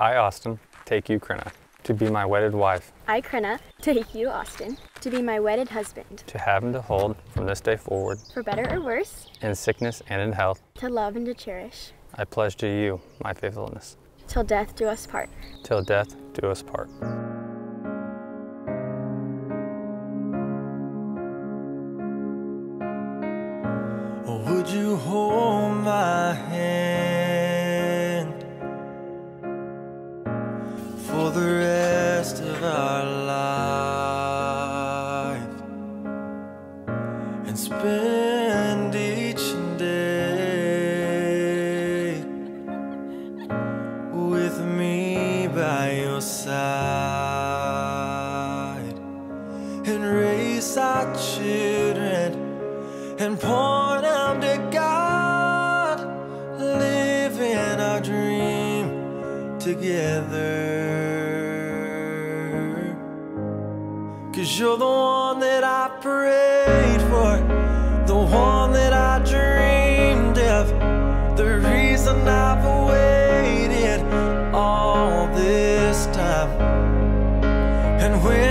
I, Austin, take you, Krenna, to be my wedded wife, I, Krenna, take you, Austin, to be my wedded husband, to have and to hold from this day forward, for better or worse, in sickness and in health. to love and to cherish, I pledge to you my faithfulness, till death do us part. till death do us part. The rest of our life and spend each day with me by your side and raise our children and point them to God, live in our dream together. Cause you're the one that I prayed for, the one that I dreamed of, the reason I've waited all this time. And when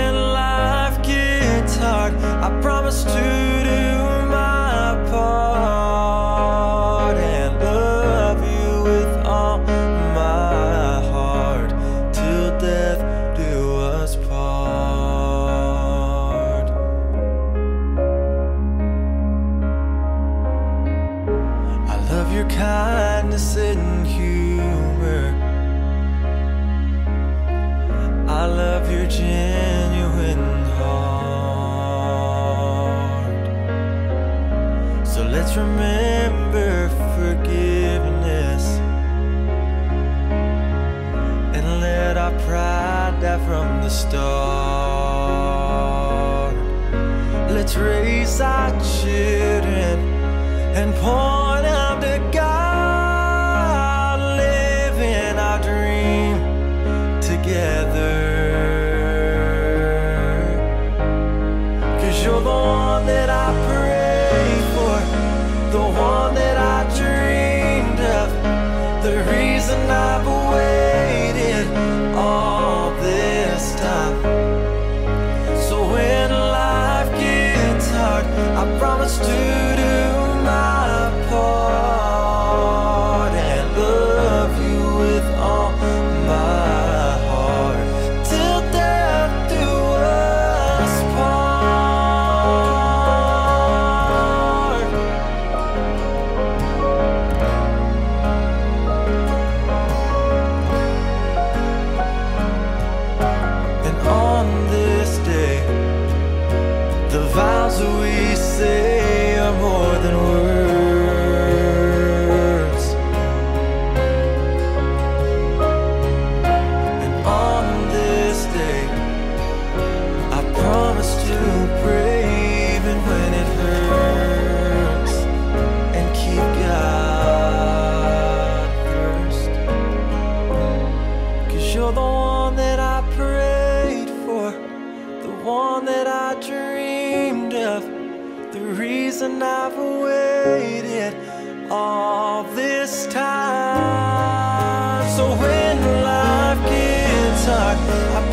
Love your kindness and humor. I love your genuine heart. So let's remember forgiveness and let our pride die from the start. Let's raise our children and point out to God, live in our dream together. Cause you're the one that I prayed for, the one that I dreamed vows that we say are more than words. And on this day, I promise to pray even when it hurts and keep God first. Cause you're the one that I prayed for, the one that I dreamed of, the reason I've waited all this time. So when life gets hard, I